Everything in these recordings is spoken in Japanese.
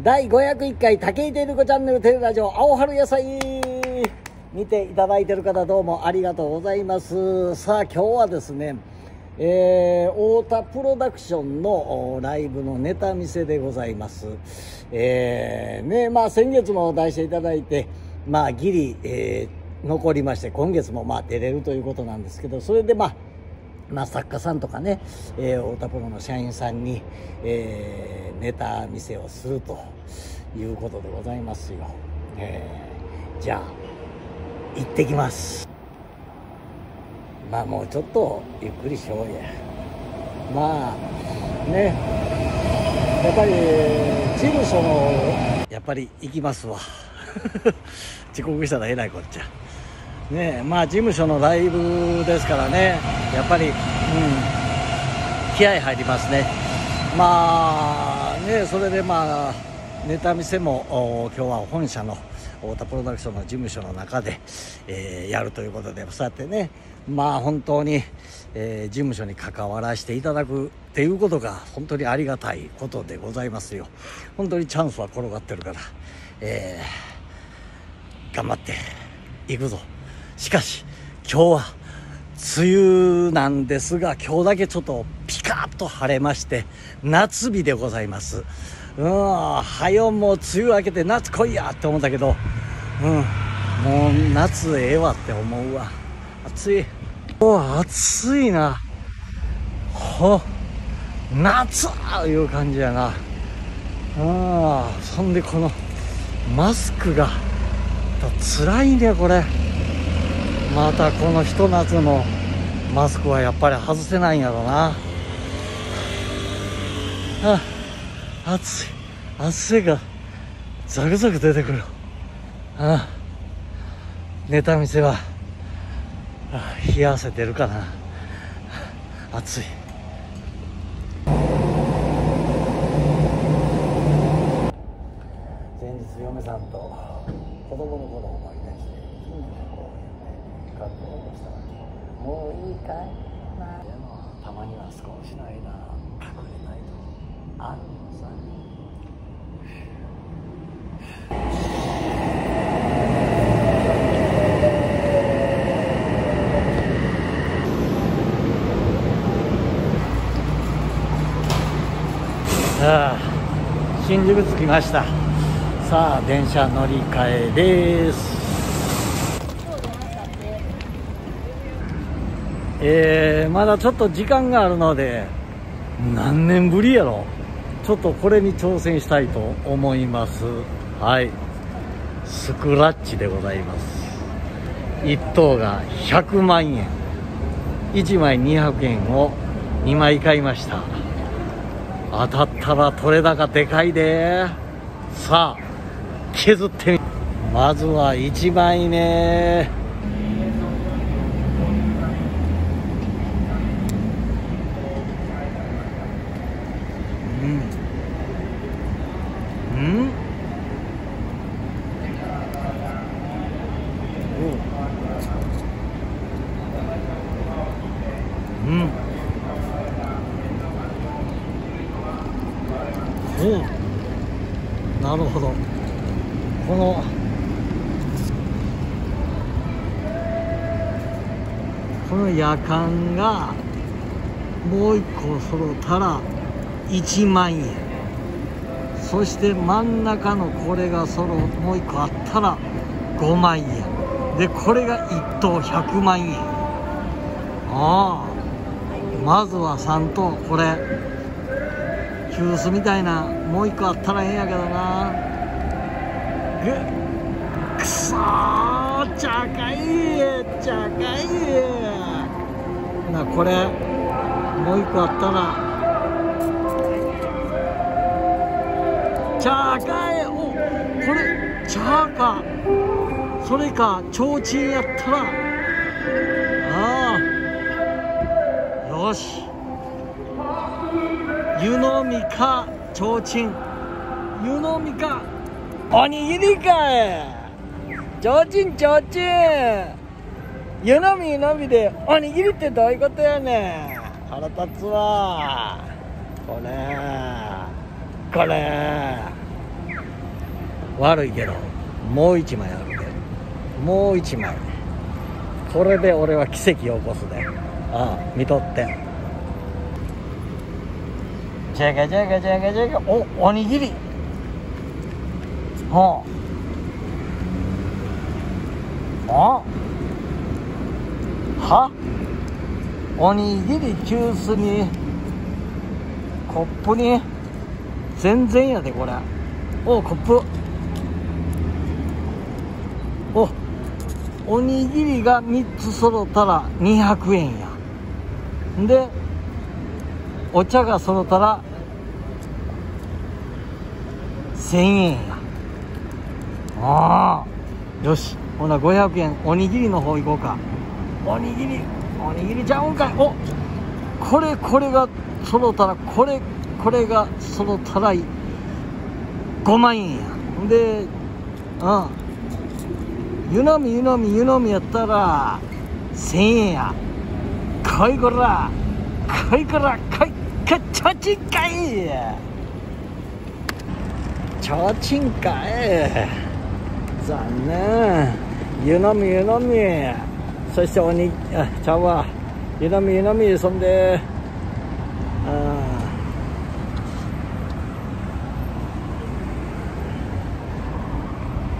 第501回竹井テレコチャンネルテレラジオ青春野菜見ていただいている方どうもありがとうございますさあ今日はですねえー、太田プロダクションのライブのネタ見せでございます。えー、ね、まあ先月も出していただいて、まあギリ、えー、残りまして、今月もまあ出れるということなんですけど、それでまあ、まあ、作家さんとかね、えー、太田プロの社員さんに、えー、ネタ見せをするということでございますよ。えー、じゃあ、行ってきます。まあもうちょっとゆっくりしようや。まあ、ね、やっぱり事務所の、やっぱり行きますわ。遅刻したらえらいこっちゃ。ねまあ事務所のライブですからねやっぱり、うん、気合入りますね。まあねそれでまあネタ見せも今日は本社の太田プロダクションの事務所の中で、えー、やるということでそうやってねまあ本当に、えー、事務所に関わらせていただくっていうことが本当にありがたいことでございますよ。本当にチャンスは転がってるから、えー、頑張っていくぞ。しかし今日は梅雨なんですが今日だけちょっとピカッと晴れまして夏日でございます。うんはよもう梅雨明けて夏来いやって思ったけどうん。もう夏ええわって思うわ。暑い。お暑いな。ほ夏いう感じやな。うんそんでこのマスクが辛いねこれ。またこのひと夏のマスクはやっぱり外せないんやろな。あ暑い。汗がザクザク出てくる。あネタ見せは冷や汗出るかな。暑い前日嫁さんと子供の頃思い出して格好をしたもういいかい。なでもたまには少しの間隠れないとあ。るのさああ新宿着きました。さあ電車乗り換えです。えー、まだちょっと時間があるので何年ぶりやろ。ちょっとこれに挑戦したいと思います。はい。スクラッチでございます。1等が100万円。1枚200円を2枚買いました。当たったら取れ高でかいで。さあ削ってみ。まずは1枚ねうん。なるほど。このこの夜間がもう一個揃ったら1万円。そして真ん中のこれが揃うもう一個あったら5万円。でこれが1等100万円。ああ。まずは3等これ。急須みたいなもう一個あったらええんやけどな。ぐくそー茶会茶会なこれもう一個あったら。茶会おこれ茶か。それか提灯やったら。ああよし。湯飲みか提灯。湯飲みかおにぎりかい。提灯提灯。湯飲み湯飲みでおにぎりってどういうことやねん。腹立つわ。これこれ。悪いけどもう一枚あるで。もう一枚。これで俺は奇跡を起こすで。ああ見とってじゃがじゃがじゃがじゃがおおにぎり。はあはおにぎり急須にコップに全然やでこれ。おコップ。おおにぎりが3つ揃ったら200円や。でお茶が揃ったら1000円や。ああよし。ほな500円。おにぎりの方行こうか。おにぎりおにぎりちゃうんかい。おこれこれが揃ったらこれこれが揃ったら5万円や。でうん。湯飲み湯飲み湯飲みやったら1000円や。来いこら来いこら来いかちょちんかいちょちんかい残念。湯飲み湯飲み。そしておにあちゃうわ湯飲み湯飲みそんで。あ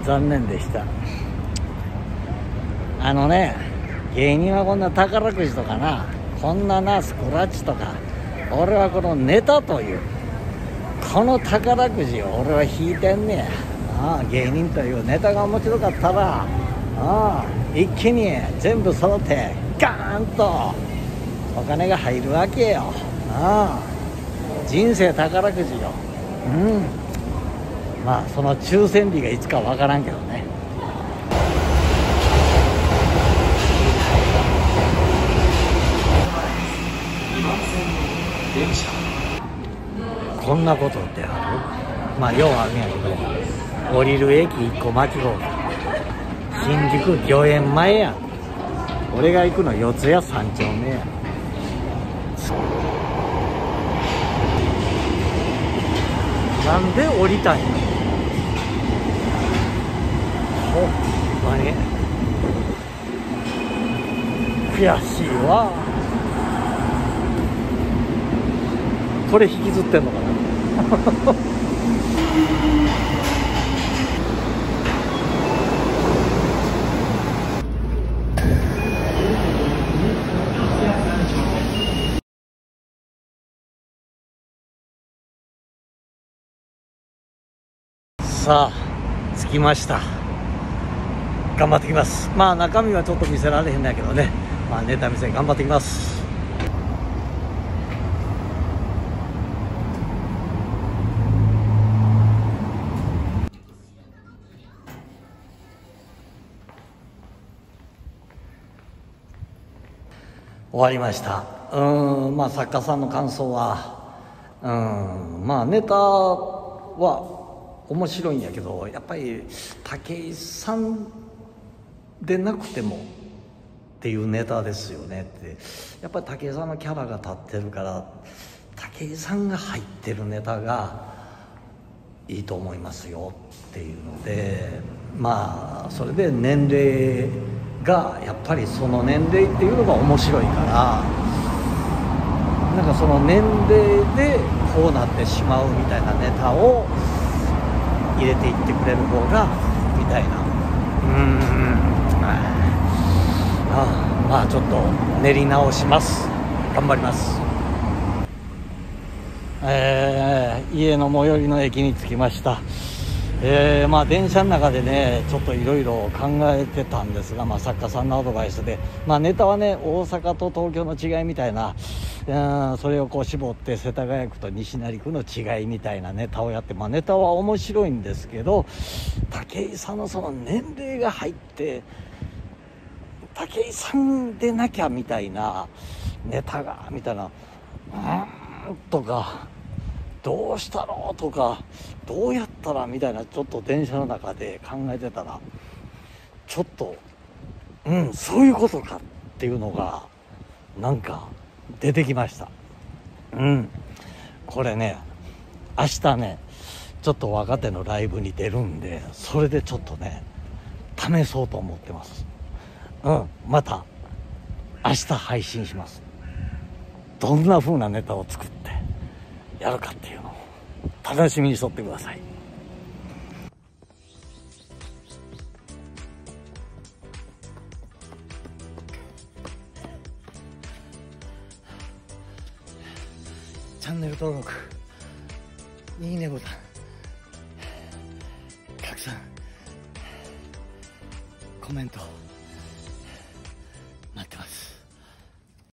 残念でした。あのね芸人はこんな宝くじとかなこんななスクラッチとか俺はこのネタというこの宝くじを俺は引いてんねや。ああ芸人というネタが面白かったらああ一気に全部揃ってガーンとお金が入るわけよ。ああ人生宝くじよ。うん。まあその抽選日がいつかわからんけどね。こんなことってある？まあようあるんやけど降りる駅1個間違う新宿御苑前や。俺が行くの四谷三丁目や。なんで降りたんやほんまに悔しいわ。これ引きずってんのかな？さあ着きました。頑張ってきます。まあ中身はちょっと見せられへんだけどね。まあネタ見せ頑張ってきます。終わりました。うんまあ作家さんの感想はうんまあネタは面白いんやけどやっぱり武井さんでなくてもっていうネタですよねって。やっぱり武井さんのキャラが立ってるから武井さんが入ってるネタがいいと思いますよっていうのでまあそれで年齢がやっぱりその年齢っていうのが面白いからなんかその年齢でこうなってしまうみたいなネタを入れていってくれる方がみたいな。うん。ああまあちょっと練り直します。頑張ります。えー、家の最寄りの駅に着きました。えー、まあ電車の中でねちょっといろいろ考えてたんですが、まあ、作家さんのアドバイスで、まあ、ネタはね大阪と東京の違いみたいなうんそれをこう絞って世田谷区と西成区の違いみたいなネタをやって、まあ、ネタは面白いんですけど武井さんのその年齢が入って武井さんでなきゃみたいなネタがみたいなうんとか。どうしたろうとかどうやったら？みたいなちょっと電車の中で考えてたらちょっとうんそういうことかっていうのがなんか出てきました。うん。これね明日ねちょっと若手のライブに出るんでそれでちょっとね試そうと思ってます。うんまた明日配信します。どんな風なネタを作ってやるかっていうのを楽しみにしとってください。チャンネル登録。いいねボタン。拡散コメント。